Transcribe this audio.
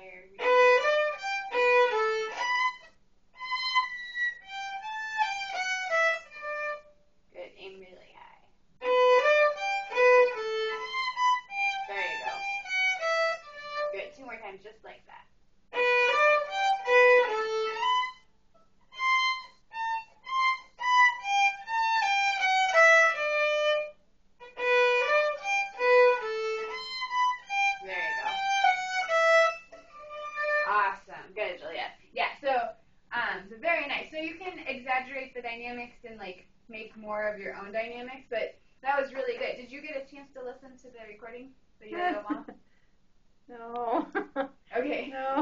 Good. Aim really high. There you go. Good. Two more times, just like that. Awesome. Good, Julia. Yeah, so um so very nice. So you can exaggerate the dynamics and like make more of your own dynamics, but that was really good. Did you get a chance to listen to the recording? So you a? No. Okay. no.